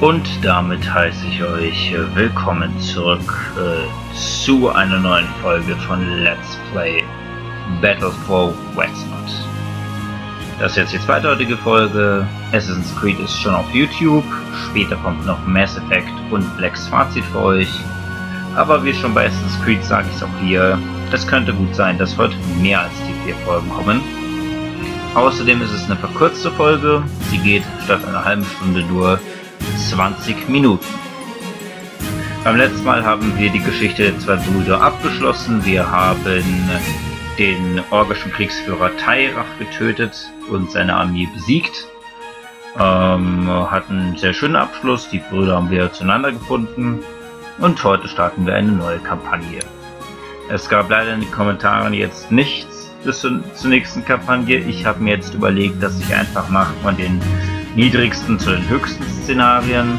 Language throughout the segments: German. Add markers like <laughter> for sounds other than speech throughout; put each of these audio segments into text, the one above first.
Und damit heiße ich euch willkommen zurück äh, zu einer neuen Folge von Let's Play Battle for Westnot. Das ist jetzt die zweite Folge. Assassin's Creed ist schon auf YouTube. Später kommt noch Mass Effect und Blacks Fazit für euch. Aber wie schon bei Assassin's Creed sage ich es auch hier, es könnte gut sein, dass heute mehr als die vier Folgen kommen. Außerdem ist es eine verkürzte Folge. Sie geht statt einer halben Stunde nur 20 Minuten. Beim letzten Mal haben wir die Geschichte der zwei Brüder abgeschlossen. Wir haben den orgischen Kriegsführer Tairach getötet und seine Armee besiegt. Ähm, hatten einen sehr schönen Abschluss. Die Brüder haben wir zueinander gefunden. Und heute starten wir eine neue Kampagne. Es gab leider in den Kommentaren jetzt nichts bis zur, nächsten Kampagne. Ich habe mir jetzt überlegt, dass ich einfach mache von den niedrigsten zu den höchsten Szenarien.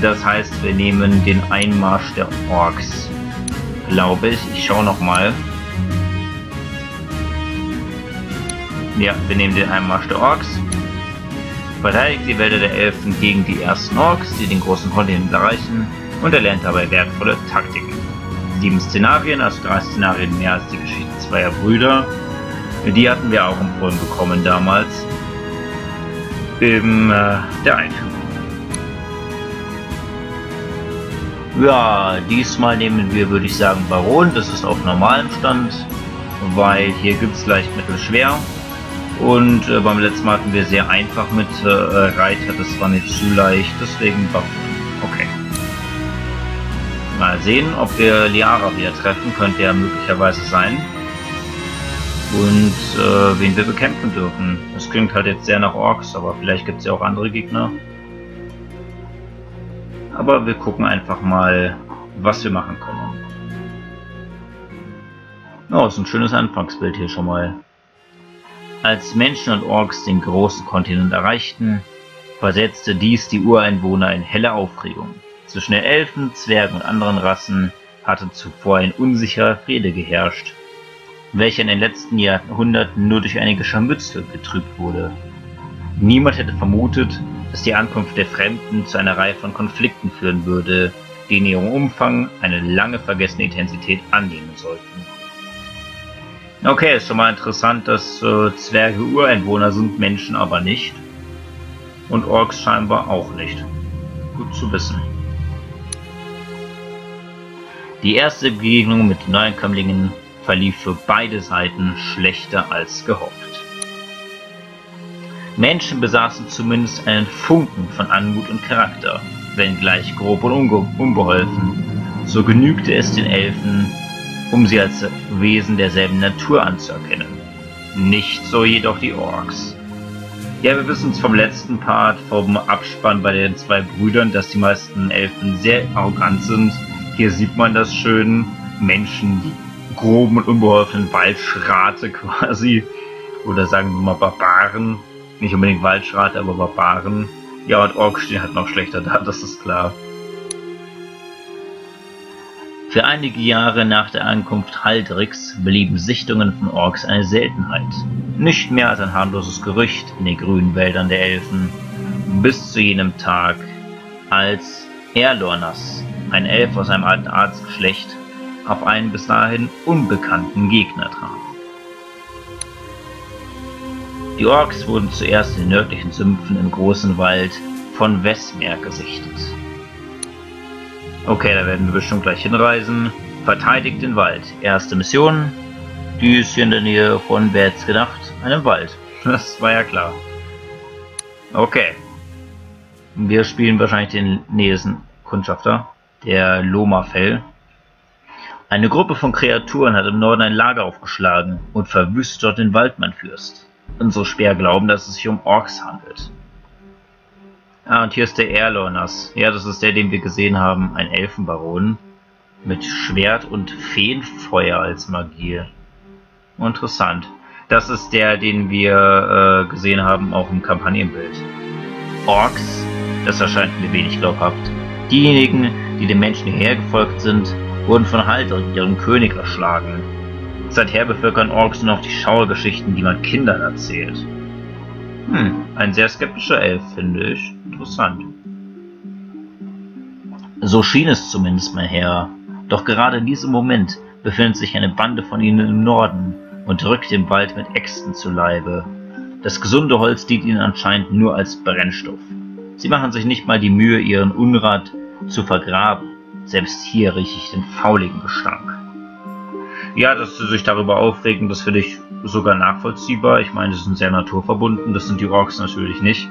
Das heißt, wir nehmen den Einmarsch der Orks. Glaube ich. Ich schaue nochmal. Ja, wir nehmen den Einmarsch der Orks. Verteidigt die Wälder der Elfen gegen die ersten Orks, die den großen Kontinent erreichen und erlernt dabei wertvolle Taktiken. Sieben Szenarien, also drei Szenarien mehr als die Geschichte zweier Brüder. Die hatten wir auch empfohlen bekommen damals in äh, der Einführung. Ja, diesmal nehmen wir, würde ich sagen, Baron. Das ist auf normalem Stand, weil hier gibt es leicht mittelschwer. Und äh, beim letzten Mal hatten wir sehr einfach mit äh, Reiter, das war nicht zu leicht, deswegen Baron. Mal sehen, ob wir Liara wieder treffen, könnte ja möglicherweise sein und äh, wen wir bekämpfen dürfen. Das klingt halt jetzt sehr nach Orks, aber vielleicht gibt es ja auch andere Gegner. Aber wir gucken einfach mal, was wir machen können. Oh, ist ein schönes Anfangsbild hier schon mal. Als Menschen und Orks den großen Kontinent erreichten, versetzte dies die Ureinwohner in helle Aufregung. Zwischen den Elfen, Zwergen und anderen Rassen hatte zuvor ein unsicherer Friede geherrscht welcher in den letzten Jahrhunderten nur durch einige Scharmützel getrübt wurde. Niemand hätte vermutet, dass die Ankunft der Fremden zu einer Reihe von Konflikten führen würde, die in ihrem Umfang eine lange vergessene Intensität annehmen sollten. Okay, ist schon mal interessant, dass äh, Zwerge Ureinwohner sind, Menschen aber nicht. Und Orks scheinbar auch nicht. Gut zu wissen. Die erste Begegnung mit Neuankömmlingen verlief für beide Seiten schlechter als gehofft. Menschen besaßen zumindest einen Funken von Anmut und Charakter, wenngleich grob und unbeholfen. So genügte es den Elfen, um sie als Wesen derselben Natur anzuerkennen. Nicht so jedoch die Orks. Ja, wir wissen es vom letzten Part, vom Abspann bei den zwei Brüdern, dass die meisten Elfen sehr arrogant sind. Hier sieht man das schön. Menschen, die groben und unbeholfenen Waldschrate <laughs> quasi. Oder sagen wir mal Barbaren. Nicht unbedingt Waldschrate, aber Barbaren. Ja, und Orks stehen halt noch schlechter da, <laughs> das ist klar. Für einige Jahre nach der Ankunft Haldricks blieben Sichtungen von Orks eine Seltenheit. Nicht mehr als ein harmloses Gerücht in den grünen Wäldern der Elfen. Bis zu jenem Tag, als Erlornas, ein Elf aus einem alten Arztgeschlecht, auf einen bis dahin unbekannten Gegner traf. Die Orks wurden zuerst in den nördlichen Sümpfen im großen Wald von Westmeer gesichtet. Okay, da werden wir bestimmt gleich hinreisen. Verteidigt den Wald. Erste Mission. Die ist hier in der Nähe von, wer hätte gedacht, einem Wald. <laughs> Das war ja klar. Okay. Wir spielen wahrscheinlich den nächsten Kundschafter, der Lomafell. Eine Gruppe von Kreaturen hat im Norden ein Lager aufgeschlagen und verwüstet dort den Waldmannfürst. Unsere Speer glauben, dass es sich um Orks handelt. Ah, und hier ist der Erlornas. Ja, das ist der, den wir gesehen haben. Ein Elfenbaron. Mit Schwert und Feenfeuer als Magie. Interessant. Das ist der, den wir äh, gesehen haben, auch im Kampagnenbild. Orks, das erscheint mir wenig glaubhaft. Diejenigen, die den Menschen hierher gefolgt sind, wurden von Haldrik, ihrem König, erschlagen. Seither bevölkern Orks nur noch die Schauergeschichten, die man Kindern erzählt. Hm, ein sehr skeptischer Elf, finde ich. Interessant. So schien es zumindest, mein Herr. Doch gerade in diesem Moment befindet sich eine Bande von ihnen im Norden und rückt dem Wald mit Äxten zu Leibe. Das gesunde Holz dient ihnen anscheinend nur als Brennstoff. Sie machen sich nicht mal die Mühe, ihren Unrat zu vergraben. Selbst hier rieche ich den fauligen Gestank. Ja, dass sie sich darüber aufregen, das finde ich sogar nachvollziehbar. Ich meine, sie sind sehr naturverbunden, das sind die Orks natürlich nicht.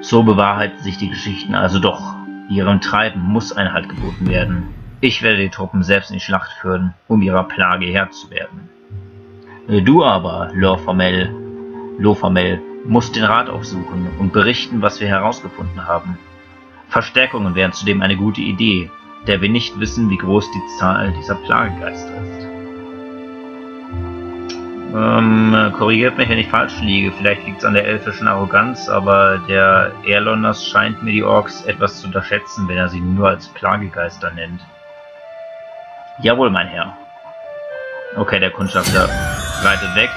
So bewahrheiten sich die Geschichten also doch. Ihrem Treiben muss Einhalt geboten werden. Ich werde die Truppen selbst in die Schlacht führen, um ihrer Plage Herr zu werden. Du aber, Lorfamel, Lofamel, musst den Rat aufsuchen und berichten, was wir herausgefunden haben. Verstärkungen wären zudem eine gute Idee, der wir nicht wissen, wie groß die Zahl dieser Plagegeister ist. Ähm, korrigiert mich, wenn ich falsch liege. Vielleicht liegt es an der elfischen Arroganz, aber der Erloners scheint mir die Orks etwas zu unterschätzen, wenn er sie nur als Plagegeister nennt. Jawohl, mein Herr. Okay, der Kundschafter reitet weg.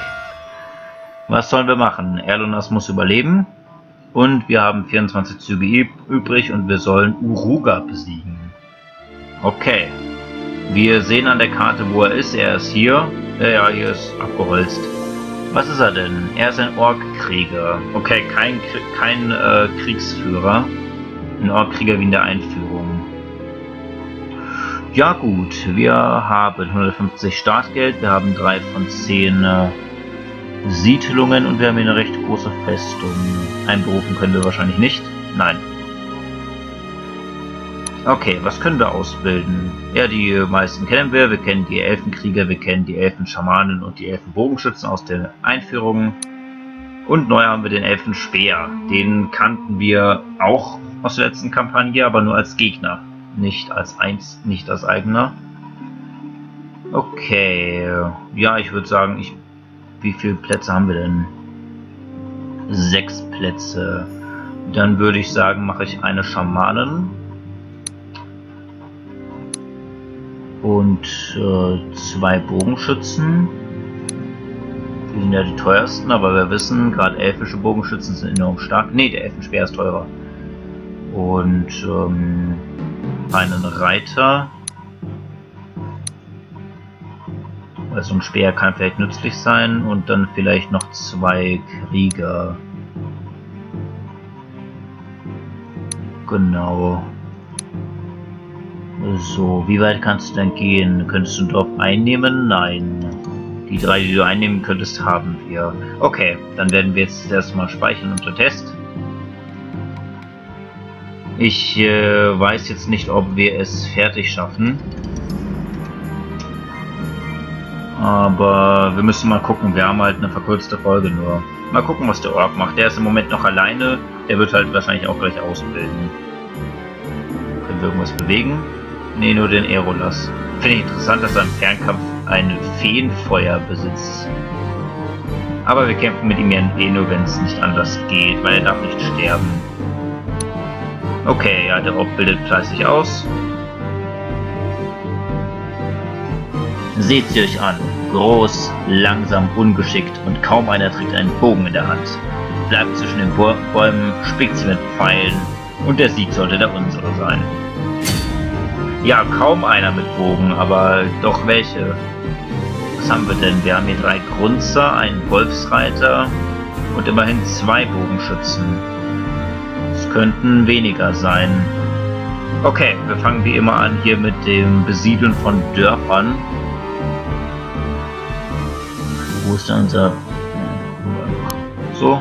Was sollen wir machen? Erlonas muss überleben. Und wir haben 24 Züge übrig und wir sollen Uruga besiegen. Okay. Wir sehen an der Karte, wo er ist. Er ist hier. Ja, ja, hier ist abgeholzt. Was ist er denn? Er ist ein Orkkrieger. Okay, kein, kein äh, Kriegsführer. Ein Orkkrieger wie in der Einführung. Ja gut, wir haben 150 Startgeld, wir haben 3 von 10 äh, Siedlungen und wir haben hier eine recht große Festung. Einberufen können wir wahrscheinlich nicht. Nein. Okay, was können wir ausbilden? Ja, die meisten kennen wir. Wir kennen die Elfenkrieger, wir kennen die Elfenschamanen und die Elfenbogenschützen aus den Einführungen. Und neu haben wir den Elfenspeer. Den kannten wir auch aus der letzten Kampagne, aber nur als Gegner. Nicht als eins, nicht als eigener. Okay, ja, ich würde sagen, ich wie viele Plätze haben wir denn? Sechs Plätze. Dann würde ich sagen, mache ich eine Schamanen. Und äh, zwei Bogenschützen. Die sind ja die teuersten, aber wir wissen, gerade elfische Bogenschützen sind enorm stark. Ne, der Elfenspeer ist teurer. Und ähm, einen Reiter Also ein Speer kann vielleicht nützlich sein und dann vielleicht noch zwei Krieger. Genau. So, wie weit kannst du denn gehen? Könntest du ein Dorf einnehmen? Nein. Die drei, die du einnehmen könntest, haben wir. Okay, dann werden wir jetzt erstmal speichern unter Test. Ich äh, weiß jetzt nicht, ob wir es fertig schaffen. Aber wir müssen mal gucken. Wir haben halt eine verkürzte Folge nur. Mal gucken, was der Ork macht. Der ist im Moment noch alleine. Der wird halt wahrscheinlich auch gleich ausbilden. Können wir irgendwas bewegen? Ne, nur den Aerolas. Finde ich interessant, dass er im Fernkampf ein Feenfeuer besitzt. Aber wir kämpfen mit ihm ja eh nur, wenn es nicht anders geht, weil er darf nicht sterben. Okay, ja, der Ork bildet fleißig aus. Seht sie euch an. Groß, langsam, ungeschickt und kaum einer trägt einen Bogen in der Hand. Bleibt zwischen den Bäumen, spickt sie mit Pfeilen und der Sieg sollte der unsere sein. Ja, kaum einer mit Bogen, aber doch welche. Was haben wir denn? Wir haben hier drei Grunzer, einen Wolfsreiter und immerhin zwei Bogenschützen. Es könnten weniger sein. Okay, wir fangen wie immer an hier mit dem Besiedeln von Dörfern. Wo ist denn unser... So.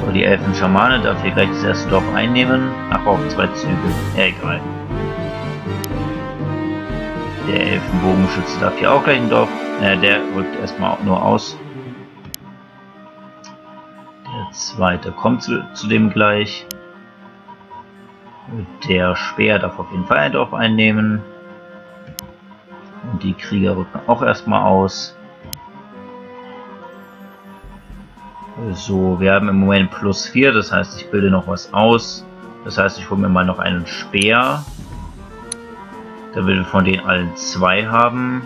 So, die Elfen-Schamane darf hier gleich das erste Dorf einnehmen. Ach, auf zwei Züge. Egal. Der Elfenbogenschütze darf hier auch gleich ein Dorf. Äh, der rückt erstmal nur aus. Der zweite kommt zu, zu dem gleich. Der Speer darf auf jeden Fall ein Dorf einnehmen. Und die Krieger rücken auch erstmal aus. So, wir haben im Moment plus 4, das heißt, ich bilde noch was aus. Das heißt, ich hole mir mal noch einen Speer. Damit wir von denen allen zwei haben.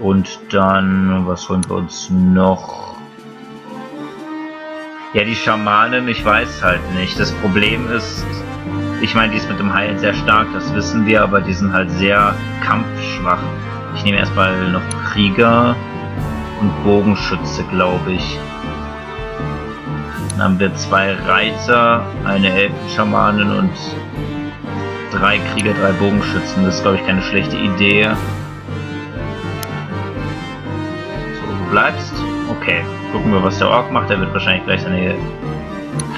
Und dann, was holen wir uns noch? Ja, die Schamanen, ich weiß halt nicht. Das Problem ist, ich meine, die ist mit dem Heilen sehr stark, das wissen wir, aber die sind halt sehr kampfschwach. Ich nehme erstmal noch Krieger und Bogenschütze, glaube ich. Dann haben wir zwei Reiter, eine Elfenschamanin und drei Krieger, drei Bogenschützen. Das ist, glaube ich, keine schlechte Idee. So, du bleibst. Okay, gucken wir, was der Ork macht. Er wird wahrscheinlich gleich seine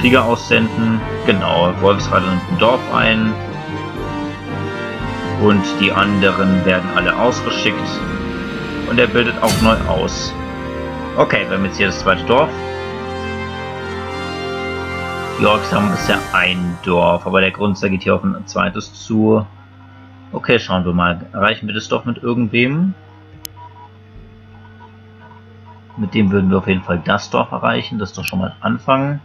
Krieger aussenden. Genau, Wolfsrad nimmt ein Dorf ein. Und die anderen werden alle ausgeschickt. Und er bildet auch neu aus. Okay, wir haben jetzt hier das zweite Dorf. Orks haben bisher ein Dorf, aber der Grundsatz geht hier auf ein zweites zu. Okay, schauen wir mal. Erreichen wir das Dorf mit irgendwem? Mit dem würden wir auf jeden Fall das Dorf erreichen. Das ist doch schon mal anfangen.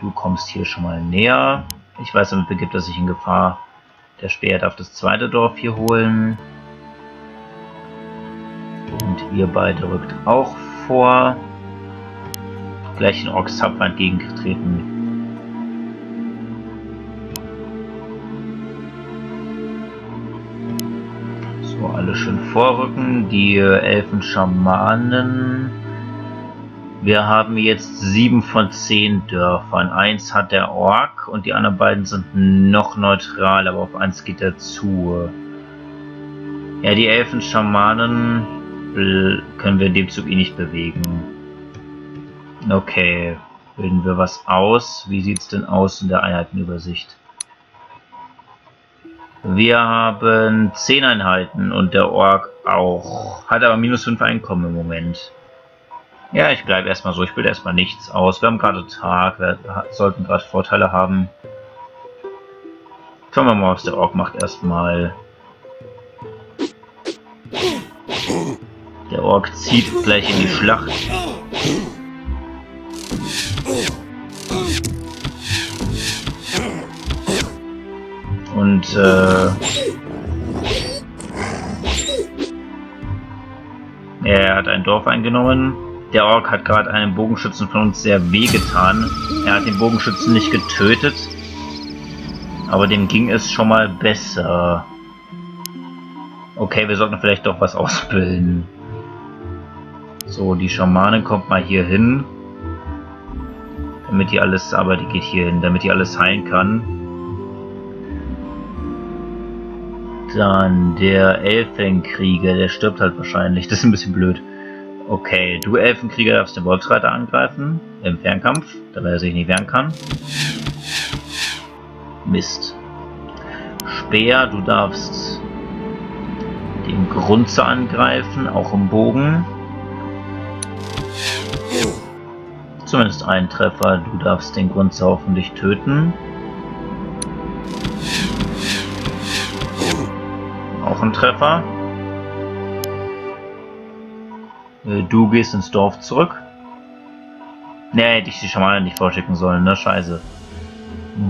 Du kommst hier schon mal näher. Ich weiß, damit begibt er sich in Gefahr. Der Speer darf das zweite Dorf hier holen. Und ihr beide rückt auch vor gleich den Orks tapfer entgegengetreten. So, alle schön vorrücken. Die Elfen-Schamanen. Wir haben jetzt sieben von zehn Dörfern. Eins hat der Ork und die anderen beiden sind noch neutral, aber auf eins geht er zu. Ja, die Elfen-Schamanen können wir in dem Zug eh nicht bewegen. Okay, bilden wir was aus. Wie sieht es denn aus in der Einheitenübersicht? Wir haben 10 Einheiten und der Ork auch. Hat aber minus 5 Einkommen im Moment. Ja, ich bleibe erstmal so. Ich bilde erstmal nichts aus. Wir haben gerade Tag. Wir sollten gerade Vorteile haben. Schauen wir mal, was der Ork macht erstmal. Der Ork zieht gleich in die Schlacht. Und äh, er hat ein Dorf eingenommen. Der Ork hat gerade einem Bogenschützen von uns sehr wehgetan. Er hat den Bogenschützen nicht getötet, aber dem ging es schon mal besser. Okay, wir sollten vielleicht doch was ausbilden. So, die Schamane kommt mal hier hin. Damit die alles, aber die geht hier hin, damit die alles heilen kann. Dann der Elfenkrieger, der stirbt halt wahrscheinlich. Das ist ein bisschen blöd. Okay, du Elfenkrieger darfst den Wolfsreiter angreifen im Fernkampf, da er sich nicht wehren kann. Mist. Speer, du darfst den Grunze angreifen, auch im Bogen. Zumindest ein Treffer. Du darfst den Grunze hoffentlich töten. Auch ein Treffer. Äh, du gehst ins Dorf zurück. Ne, hätte ich die Schamane nicht vorschicken sollen, ne? Scheiße.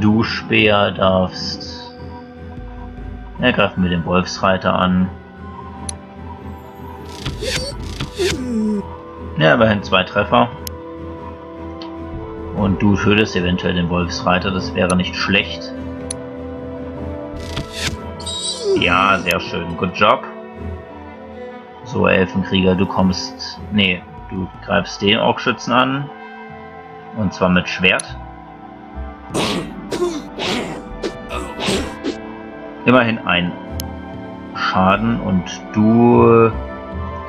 Du Speer darfst... Ja, greifen wir den Wolfsreiter an. Ja, immerhin zwei Treffer. Und du tötest eventuell den Wolfsreiter, das wäre nicht schlecht. Ja, sehr schön. Good job. So, Elfenkrieger, du kommst... Nee, du greifst den Orkschützen an. Und zwar mit Schwert. Immerhin ein Schaden und du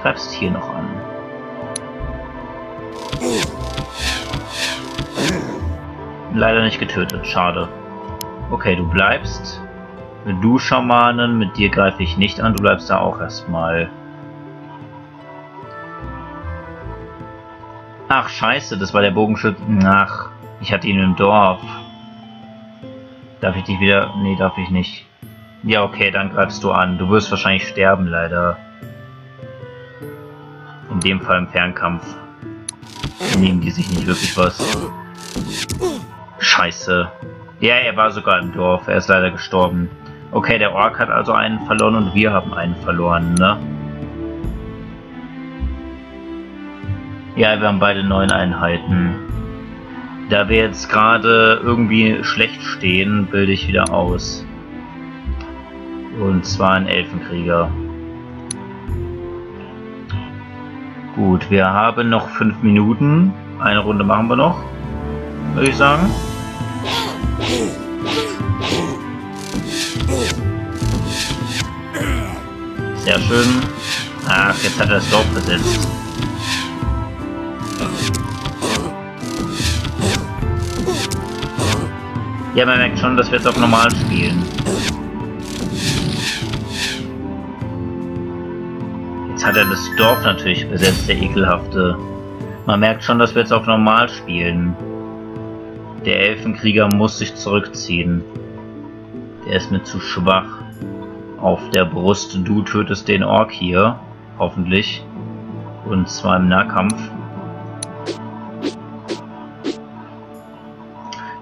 greifst hier noch an. Leider nicht getötet, schade. Okay, du bleibst. Du Schamanen, mit dir greife ich nicht an, du bleibst da auch erstmal. Ach scheiße, das war der Bogenschütze. Ach, ich hatte ihn im Dorf. Darf ich dich wieder... Nee, darf ich nicht. Ja, okay, dann greifst du an. Du wirst wahrscheinlich sterben, leider. In dem Fall im Fernkampf. Nehmen die sich nicht wirklich was. Scheiße. Ja, er war sogar im Dorf. Er ist leider gestorben. Okay, der Ork hat also einen verloren und wir haben einen verloren, ne? Ja, wir haben beide neun Einheiten. Da wir jetzt gerade irgendwie schlecht stehen, bilde ich wieder aus. Und zwar ein Elfenkrieger. Gut, wir haben noch fünf Minuten. Eine Runde machen wir noch, würde ich sagen. Sehr schön. Ach, jetzt hat er das Dorf besetzt. Ja, man merkt schon, dass wir jetzt auf normal spielen. Jetzt hat er das Dorf natürlich besetzt, der ekelhafte. Man merkt schon, dass wir jetzt auf normal spielen. Der Elfenkrieger muss sich zurückziehen. Der ist mir zu schwach. Auf der Brust, du tötest den Ork hier. Hoffentlich. Und zwar im Nahkampf.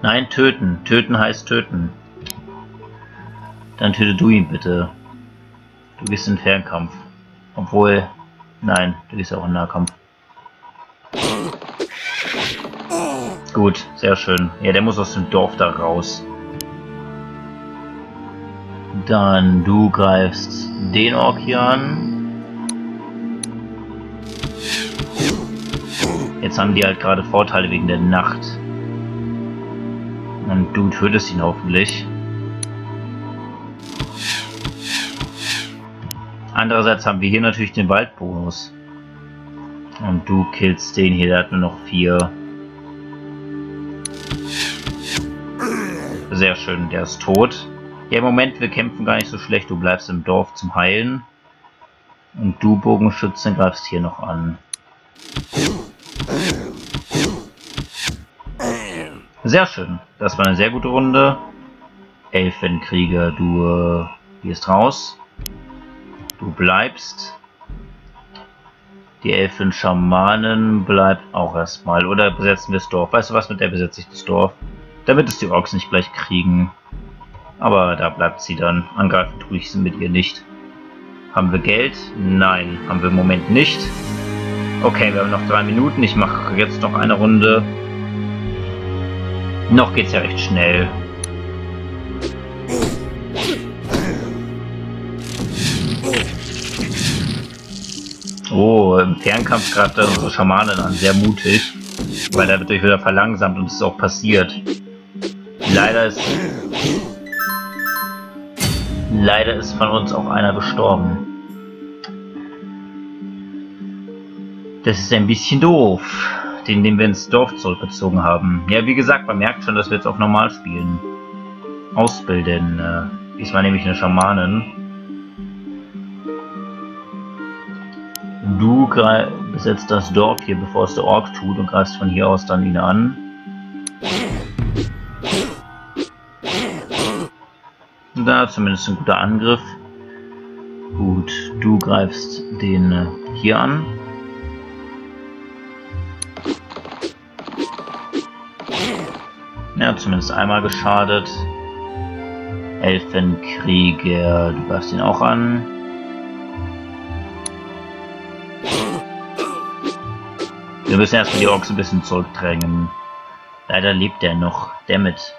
Nein, töten. Töten heißt töten. Dann töte du ihn bitte. Du gehst in Fernkampf. Obwohl, nein, du gehst auch in Nahkampf. Gut, sehr schön. Ja, der muss aus dem Dorf da raus. Dann du greifst den Ork hier an. Jetzt haben die halt gerade Vorteile wegen der Nacht. Und du tötest ihn hoffentlich. Andererseits haben wir hier natürlich den Waldbonus. Und du killst den hier, der hat nur noch vier. Sehr schön, der ist tot. Ja, im Moment, wir kämpfen gar nicht so schlecht. Du bleibst im Dorf zum Heilen. Und du, Bogenschützen, greifst hier noch an. Sehr schön. Das war eine sehr gute Runde. Elfenkrieger, du äh, gehst raus. Du bleibst. Die Elfen-Schamanen bleibt auch erstmal. Oder besetzen wir das Dorf? Weißt du was, mit der besetze ich das Dorf. Damit es die Orks nicht gleich kriegen. Aber da bleibt sie dann. Angreifen tue ich sie mit ihr nicht. Haben wir Geld? Nein, haben wir im Moment nicht. Okay, wir haben noch drei Minuten. Ich mache jetzt noch eine Runde. Noch geht's ja recht schnell. Oh, im Fernkampf greift er unsere Schamanen an. Sehr mutig. Weil er wird durch wieder verlangsamt und es ist auch passiert. Leider ist... Leider ist von uns auch einer gestorben. Das ist ein bisschen doof den, den wir ins Dorf zurückgezogen haben. Ja, wie gesagt, man merkt schon, dass wir jetzt auf normal spielen. Ausbilden. Äh, diesmal nehme ich eine Schamanin. Du besetzt das Dorf hier, bevor es der Ork tut und greifst von hier aus dann ihn an. Da zumindest ein guter Angriff. Gut, du greifst den äh, hier an. Ja, zumindest einmal geschadet. Elfenkrieger, du greifst ihn auch an. Wir müssen erstmal die Orks ein bisschen zurückdrängen. Leider lebt er noch. Damit.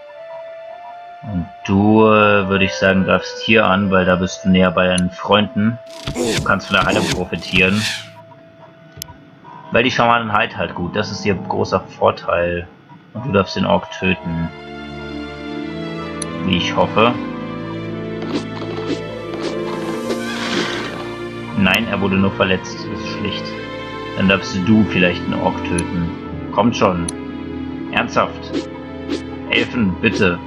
Und du, äh, würde ich sagen, greifst hier an, weil da bist du näher bei deinen Freunden. Du kannst von der Heilung profitieren. Weil die Schamanen halt halt gut. Das ist ihr großer Vorteil. Und du darfst den Ork töten. Wie ich hoffe. Nein, er wurde nur verletzt. Das ist schlicht. Dann darfst du vielleicht den Ork töten. Kommt schon. Ernsthaft. Elfen, bitte.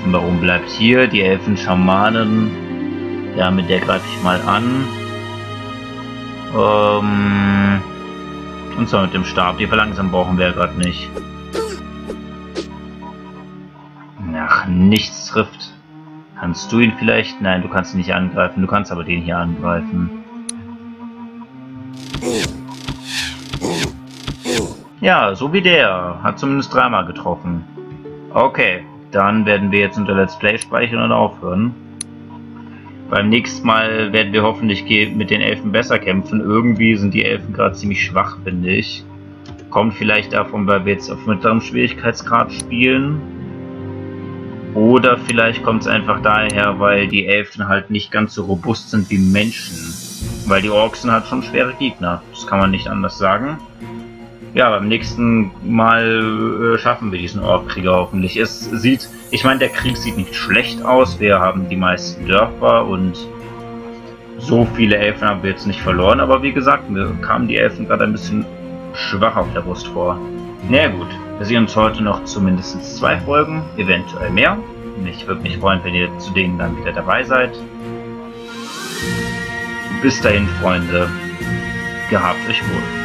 Elfenbaron bleibt hier. Die Elfen-Schamanen. Ja, mit der greife ich mal an. Ähm... Und zwar mit dem Stab. Die verlangsamen brauchen wir ja gerade nicht. Ach, nichts trifft. Kannst du ihn vielleicht? Nein, du kannst ihn nicht angreifen. Du kannst aber den hier angreifen. Ja, so wie der. Hat zumindest dreimal getroffen. Okay, dann werden wir jetzt unter Let's Play speichern und aufhören. Beim nächsten Mal werden wir hoffentlich mit den Elfen besser kämpfen. Irgendwie sind die Elfen gerade ziemlich schwach, finde ich. Kommt vielleicht davon, weil wir jetzt auf mittlerem Schwierigkeitsgrad spielen. Oder vielleicht kommt es einfach daher, weil die Elfen halt nicht ganz so robust sind wie Menschen. Weil die Orks sind halt schon schwere Gegner. Das kann man nicht anders sagen. Ja, beim nächsten Mal äh, schaffen wir diesen Orkkrieger hoffentlich. Es sieht, ich meine, der Krieg sieht nicht schlecht aus. Wir haben die meisten Dörfer und so viele Elfen haben wir jetzt nicht verloren. Aber wie gesagt, mir kamen die Elfen gerade ein bisschen schwach auf der Brust vor. Na gut, wir sehen uns heute noch zumindest zwei Folgen, eventuell mehr. Ich würde mich freuen, wenn ihr zu denen dann wieder dabei seid. Bis dahin, Freunde. Gehabt euch wohl.